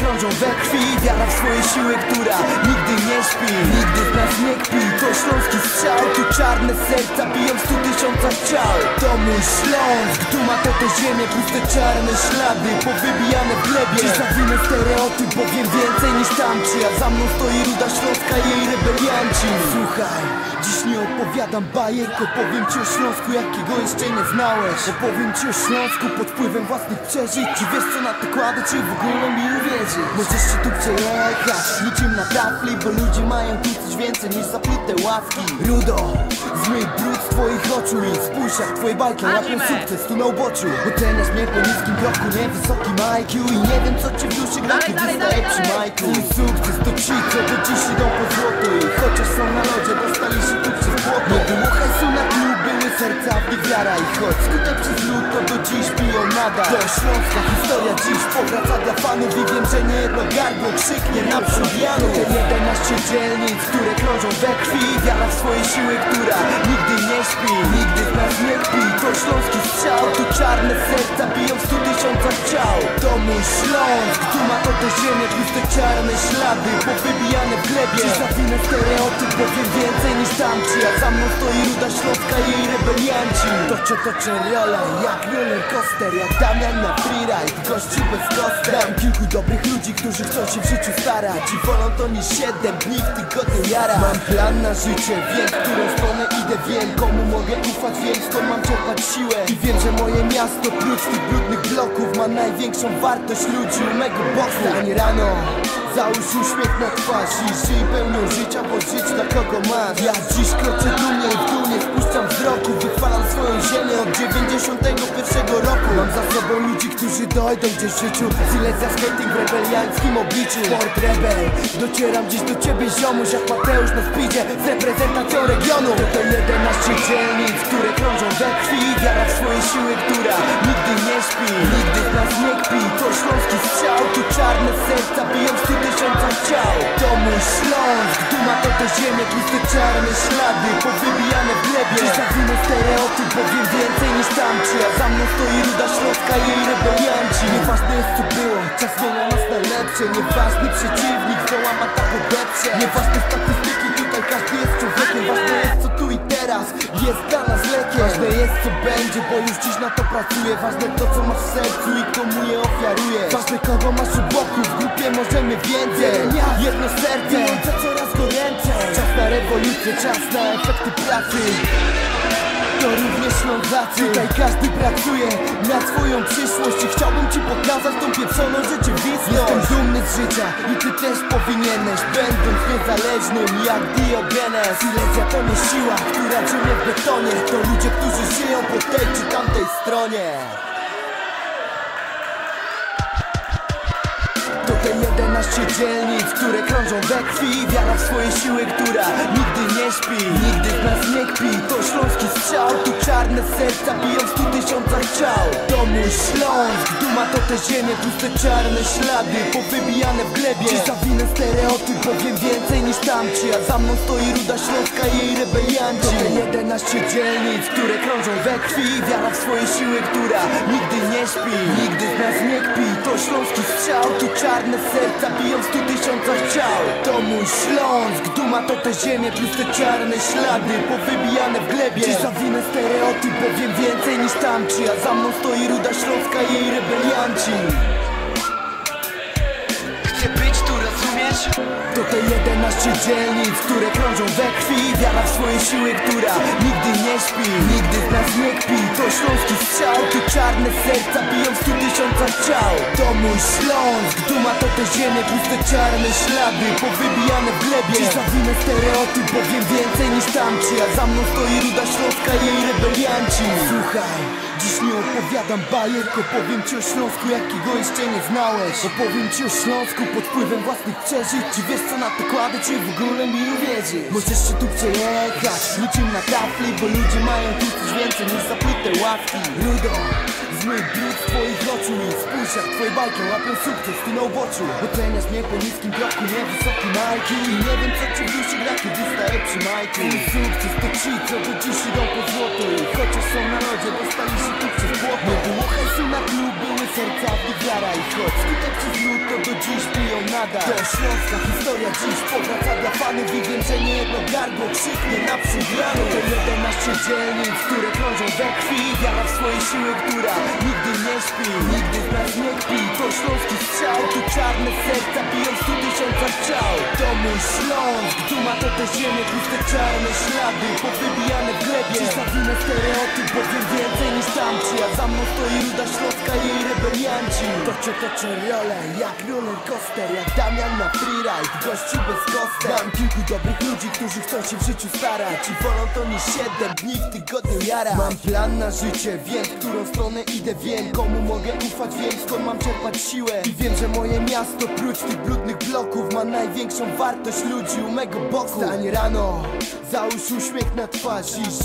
krążą we krwi. Wiara w swoje siły, która nigdy nie śpi. Nigdy z nas nie kpi, to śląski strzał Tu czarne serca biją w stu tysiącach ciał. To mój Śląsk, duma to te ziemie Puste czarne ślady, powybijane w glebie. Dziś zawinę stereotyp, bo wiem więcej niż tamci A za mną stoi ruda Śląska i jej rebelianci. Słuchaj, dziś nie opowiadam bajek Opowiem ci o Śląsku, jakiego jeszcze nie znałeś. Opowiem ci o Śląsku pod wpływem własnych przeżyć Czy wiesz co na to kładę, czy w ogóle mi uwierzysz? Możesz się tu przejechać, niczym na tafli Bo ludzie mają tu coś więcej niż zaplute ławki. Rudo, zmyj brud z twoich oczu I spójrz jak twoje bajki łapią sukces tu na uboczu. Oceniasz mnie po niskim bloku, nie wysokim IQ I nie wiem co ci w duszy gra, kiedy staję przy majku Mój sukces to ci, co do dziś idą po złoto. I chociaż są na lodzie, dostali się tu przez błoto. Nie było hajsu na klub, były serca w nich wiara. I choć skute przez lód, to do To śląska historia dziś powraca dla fanów I wiem, że nie jedno gardło krzyknie naprzód Janu Te 11 dzielnic, które krążą we krwi Wiara w swoje siły, która nigdy nie śpi Nigdy z nas nie kpi, to śląski strzał Tu czarne serca biją w stu tysiącach ciał. To mój Śląsk, duma to te ziemie Tłuste czarne ślady, powybijane w glebie. Dziś zawinę stereotyp, bo wiem tamci A za mną stoi ruda Śląska i jej rebelianci. Toczę, toczę rolę, jak roller coaster Jak Damian na freeride, gościu bez koster Mam kilku dobrych ludzi, którzy chcą się w życiu starać I wolą to niż siedem dni w tygodniu jara. Mam plan na życie, wiem, w którą stronę idę Wiem, komu mogę ufać, wiem, skąd mam czerpać siłę. I wiem, że moje miasto, prócz tych brudnych bloków Ma największą wartość ludzi u mego boku. Stań rano Załóż uśmiech na twarz i żyj pełnią życia, bo żyć dla kogo masz. Ja dziś kroczę dumnie i w dół nie wpuszczam wzroku. Wychwalam swoją ziemię od 91 roku. Mam za sobą ludzi, którzy dojdą gdzieś w życiu. Silesia skating w rebelianckim obliczu. Sport rebel Docieram dziś do ciebie ziomuś jak Mateusz na speedzie Z reprezentacją regionu. To te 11 dzielnic, które krążą we krwi. Wiara w swoje siły, która To śląski strzał, tu czarne serca biją w stu tysiącach ciał. To mój Śląsk, duma to te ziemie Tłuste czarne ślady, powybijane w glebie Dziś zawinę stereotyp, bo wiem więcej niż tamci. A za mną stoi ruda Śląska i jej rebelianci. Nieważne jest co było, czas zmienia nas na lepsze. Nieważny przeciwnik, zdołama tak podeprze Nieważne statystyki, tutaj każdy jest człowiekiem. Ważne jest jest dla nas lekiem. Ważne jest co będzie, bo już dziś na to pracuję. Ważne to co masz w sercu i komu je ofiaruje Ważne kogo masz u boku, w grupie możemy więcej. Jedno serce, ojca coraz goręcze Czas na rewolucję, czas na efekty pracy to również Ślązacy Tutaj każdy pracuje na swoją przyszłość I chciałbym ci pokazać tą pieprzoną rzeczywistość. Jestem dumny z życia i ty też powinieneś Będąc niezależnym jak Diogenes. Silesia to nie siła, która drzemie w betonie To ludzie, którzy żyją po tej czy tamtej stronie 15 dzielnic, które krążą we krwi. Wiara w swoje siły, która nigdy nie śpi. Nigdy w nas nie kpi, to śląski strzał. Tu czarne serca biją w stu tysiącach ciał. To mój Śląsk, duma to te ziemie Puste czarne ślady, powybijane w glebie. Czy zawinę stereotyp, powiem więcej niż tamci. A za mną stoi ruda Śląska i jej rebelianci. To te 11 dzielnic, które krążą we krwi. Wiara w swoje siły, która nigdy nie śpi. Nigdy w nas nie kpi, to śląski strzał. Tu czarne serca biją w stu tysiącach ciał. To mój Śląsk, duma to te ziemie Plus te czarne ślady, powybijane w glebie. Dziś zawinę stereotyp, bo wiem więcej niż tamci A za mną stoi ruda Śląska i jej rebelianci. tu, rozumiesz? To te 11 dzielnic, które krążą we krwi. Wiara w swoje siły, która nigdy nie śpi. Nigdy z nas nie kpi, to śląski strzał Tu czarne serca biją w stu tysiącach ciał. To mój Śląsk, duma to te ziemie Puste czarne ślady, powybijane w glebie Dziś zawinę stereotyp, bo wiem więcej niż tamci A za mną stoi ruda Śląska i jej rebelianci. Słuchaj, dziś nie opowiadam bajek Opowiem ci o Śląsku, jakiego jeszcze nie znałeś. Opowiem ci o Śląsku pod wpływem własnych przeżyć. Czy wiesz co na to kładę, czy w ogóle mi uwierzysz? Możesz się tu przejechać, niczym na tafli Bo ludzie mają tu coś więcej niż zaplute ławki Rudo, zmyj brud z twoich oczu I spójrz jak twoje bajki łapią sukces tu na uboczu Oceniasz mnie po niskim kroku, nie wysoki majki I nie wiem co ci w duszy gra, kiedy staję przy majku. Mój sukces to ci, co do dziś idą po złoto. Chociaż są na lodzie, dostali się tu przez błoto. Nie było hejsu na klub, były serca w wiara i choć skutek przez lód to do dziś piją nadal. To śląska historia dziś powraca dla fanów i wiem, że nie jedno gardło krzyknie naprzód rano To 11 dzielnic, które krążą we krwi. Wiara w swoje siły, która nigdy czarne serca biją stu tysiącach ciał. To mój Śląsk, duma to te ziemie Puste czarne ślady, powybijane w glebie. Zawinę stereotyp, bo wiem więcej niż tamci A za mną stoi ruda śląska i jej rebelianci. Toczę, toczę rolę, jak roller coaster Jak Damian na freeride, gościu bez kostek Mam kilku dobrych ludzi, którzy chcą się w życiu starać I wolą to niż 7 dni w tygodniu jara Mam plan na życie, wiem, w którą stronę idę Wiem, komu mogę ufać, wiem, skąd mam czerpać siłę. I wiem, że moje miasto, prócz tych brudnych bloków Ma największą wartość ludzi u mego boku. Stań rano, załóż uśmiech na twarz i